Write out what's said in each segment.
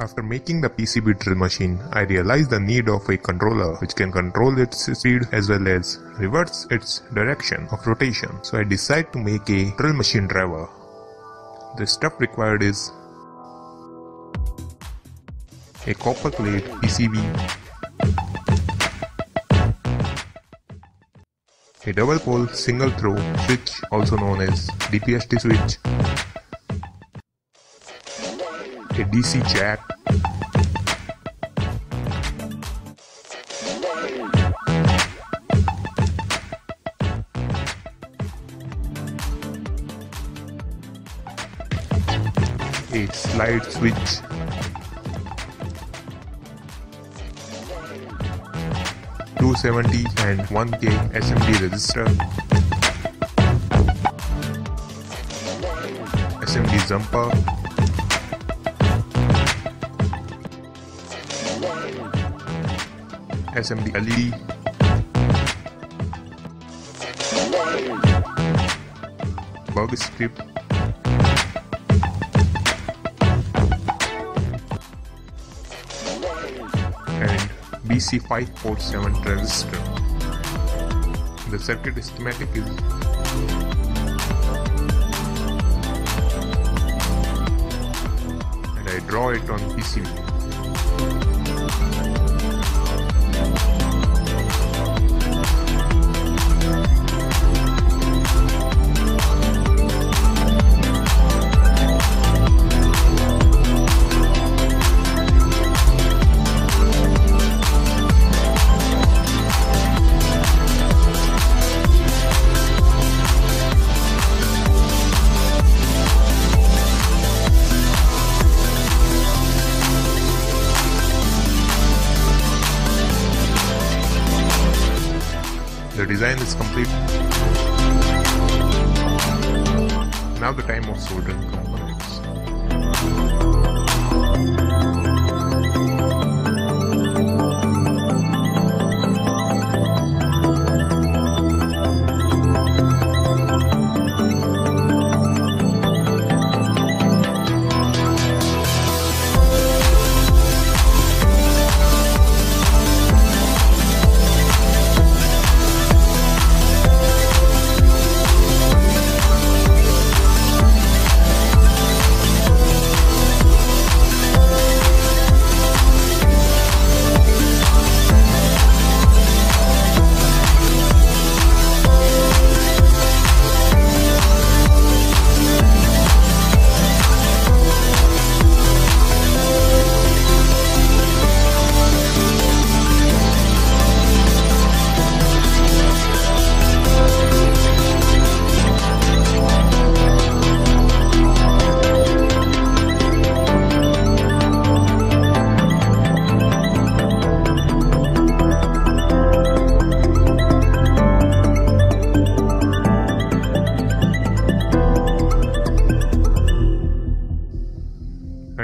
After making the PCB drill machine, I realized the need of a controller which can control its speed as well as reverse its direction of rotation. So I decided to make a drill machine driver. The stuff required is a copper plate PCB, a double pole single throw switch also known as DPST switch, a DC jack, a slide switch, two seventy and one K SMD resistor, SMD jumper, SMD LED, Berg strip, BC547 transistor. The circuit schematic is and I draw it on PCB. The design is complete. Now the time of soldering components.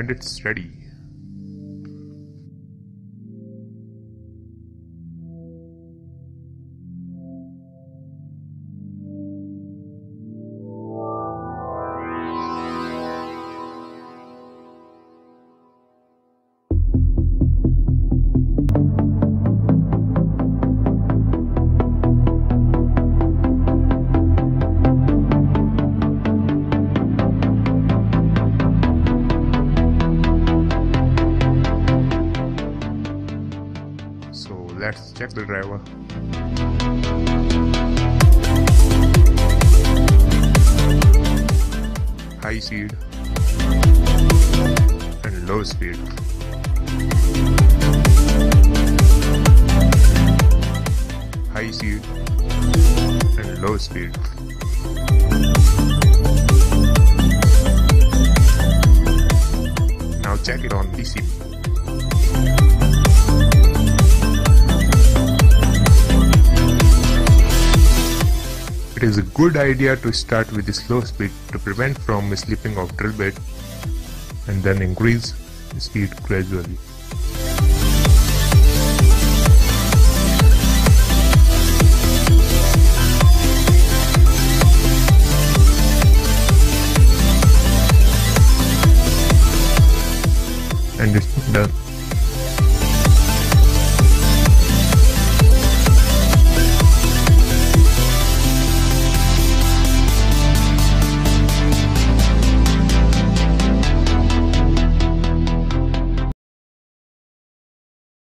And it's ready. Let's check the driver. High speed and low speed. High speed and low speed. Now check it on PCB. It is a good idea to start with a slow speed to prevent from slipping off drill bit and then increase speed gradually. and it's done.